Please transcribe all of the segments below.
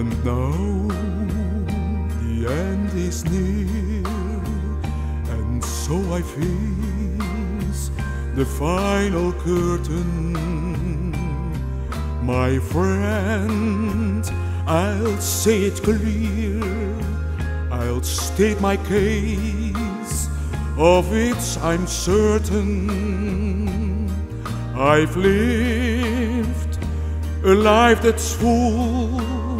And now the end is near, and so I face the final curtain. My friend, I'll say it clear, I'll state my case, of which I'm certain. I've lived a life that's full.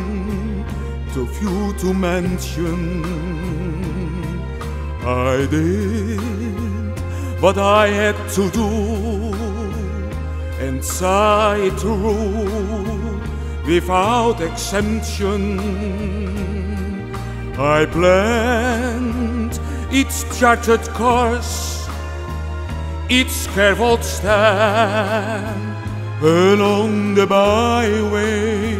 too few to mention. I did what I had to do and it through without exemption. I planned each charted course, each careful step along the byway,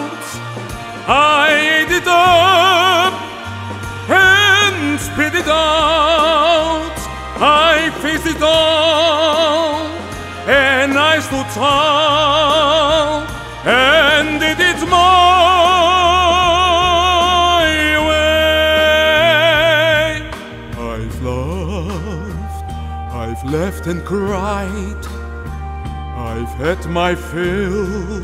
I ate it up and spit it out. I faced it all, and I stood tall and did it my way. I've loved, I've laughed and cried, I've had my fill,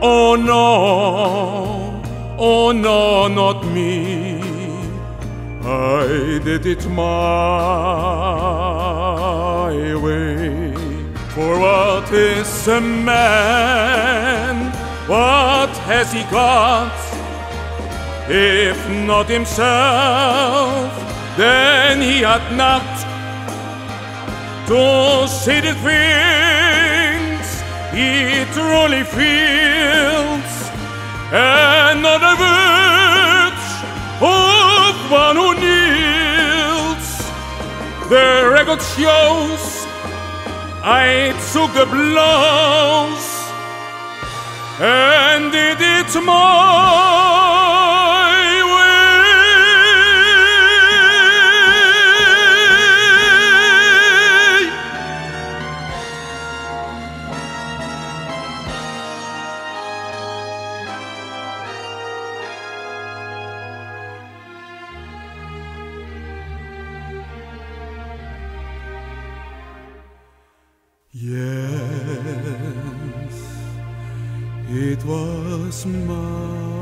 oh no, oh no, not me. I did it my way. For what is a man? What has he got? If not himself, then he had not to see the things he truly feels. And other words of one who kneels. The record shows I took the blows and did it my Yes, it was my